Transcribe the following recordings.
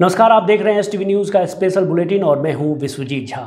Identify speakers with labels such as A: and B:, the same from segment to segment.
A: नमस्कार, आप देख रहे हैं एस टी न्यूज़ का स्पेशल बुलेटिन और मैं हूँ विश्वजीत झा।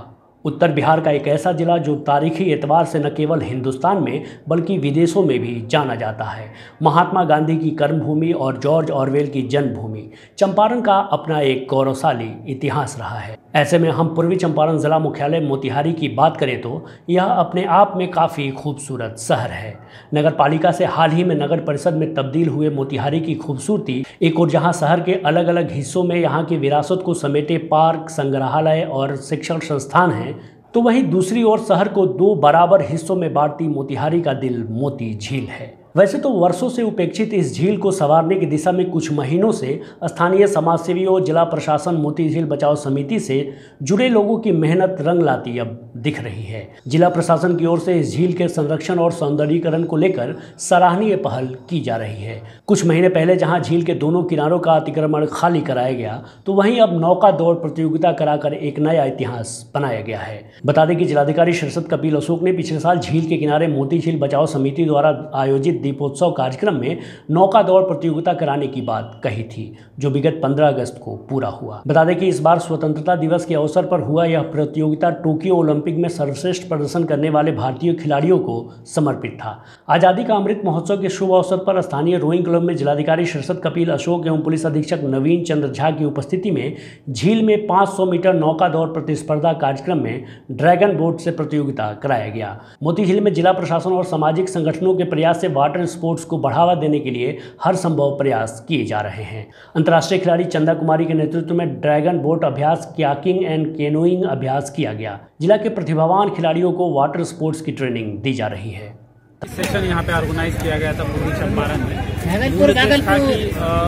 A: उत्तर बिहार का एक ऐसा जिला जो तारीखी एतबार से न केवल हिंदुस्तान में, बल्कि विदेशों में भी जाना जाता है। महात्मा गांधी की कर्मभूमि और जॉर्ज ऑरवेल की जन्मभूमि। चंपारण का अपना एक गौरवशाली इतिहास रहा है। ऐसे में हम पूर्वी चंपारण जिला मुख्यालय मोतिहारी की बात करें तो यह अपने आप में काफ़ी खूबसूरत शहर है। नगर पालिका से हाल ही में नगर परिषद में तब्दील हुए मोतिहारी की खूबसूरती, एक और जहाँ शहर के अलग अलग हिस्सों में यहाँ की विरासत को समेटे पार्क, संग्रहालय और शिक्षण संस्थान हैं तो वहीं दूसरी ओर शहर को दो बराबर हिस्सों में बांटती मोतिहारी का दिल मोती झील है। वैसे तो वर्षों से उपेक्षित इस झील को संवारने की दिशा में कुछ महीनों से स्थानीय समाजसेवियों जिला प्रशासन मोती झील बचाओ समिति से जुड़े लोगों की मेहनत रंग लाती अब दिख रही है। जिला प्रशासन की ओर से इस झील के संरक्षण और सौंदर्यीकरण को लेकर सराहनीय पहल की जा रही है। कुछ महीने पहले जहाँ झील के दोनों किनारों का अतिक्रमण खाली कराया गया तो वहीं अब नौका दौड़ प्रतियोगिता कराकर एक नया इतिहास बनाया गया है। बता दें कि जिलाधिकारी शीर्षद कपिल अशोक ने पिछले साल झील के किनारे मोती झील बचाओ समिति द्वारा आयोजित दीपोत्सव कार्यक्रम में नौका दौड़ प्रतियोगिता कराने की बात कही थी, जो विगत 15 अगस्त को पूरा हुआ। बता दें कि इस बार स्वतंत्रता दिवस के अवसर पर हुआ यह प्रतियोगिता टोक्यो ओलंपिक में सर्वश्रेष्ठ प्रदर्शन करने वाले भारतीय खिलाड़ियों को समर्पित था। आज़ादी का अमृत महोत्सव के शुभ अवसर पर स्थानीय रोइंग क्लब में जिलाधिकारी शीर्षद कपिल अशोक एवं पुलिस अधीक्षक नवीन चंद्र झा की उपस्थिति में झील में 500 मीटर नौका दौड़ प्रतिस्पर्धा कार्यक्रम में ड्रैगन बोट से प्रतियोगिता कराया गया। मोती झील में जिला प्रशासन और सामाजिक संगठनों के प्रयास से वाटर स्पोर्ट्स को बढ़ावा देने के लिए हर संभव प्रयास किए जा रहे हैं। अंतर्राष्ट्रीय खिलाड़ी चंदा कुमारी के नेतृत्व में ड्रैगन बोट अभ्यास क्याकिंग एंड केनोइंग अभ्यास किया गया। जिला के प्रतिभावान खिलाड़ियों को वाटर स्पोर्ट्स की ट्रेनिंग दी जा रही है।
B: सेशन यहाँ पे ऑर्गेनाइज किया गया था पूर्वी चंपारण में।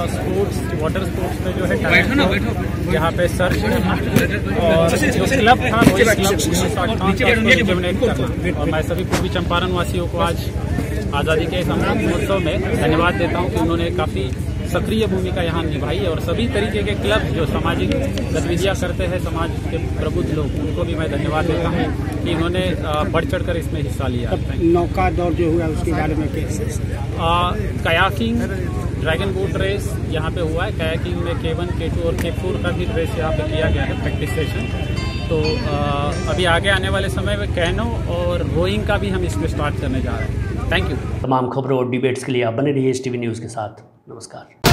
B: स्पोर्ट्स वाटर स्पोर्ट्स में जो है यहाँ पे सर्च और जो क्लब था वही क्लब करना। और मैं सभी पूर्वी चंपारण वासियों को आज आज़ादी के इस अमृत महोत्सव में धन्यवाद देता हूँ कि उन्होंने काफ़ी सक्रिय भूमिका यहाँ निभाई है और सभी तरीके के क्लब जो सामाजिक गतिविधियाँ करते हैं समाज के प्रबुद्ध लोग उनको भी मैं धन्यवाद देता हूँ कि इन्होंने बढ़ चढ़ कर इसमें हिस्सा लिया।
C: नौका दौड़ जो हुआ उसके बारे में
B: कयाकिंग ड्रैगन बोट रेस यहाँ पे हुआ है। कयाकिंग में के वन के टू और के फोर का भी रेस यहाँ पे किया गया है प्रैक्टिस सेशन तो आ, अभी आगे आने वाले समय में कैनो और रोइंग का भी हम इसमें स्टार्ट करने जा रहे हैं। थैंक यू
A: तमाम खबरों और डिबेट्स के लिए आप बने रहिए एस टी न्यूज़ के साथ। नमस्कार।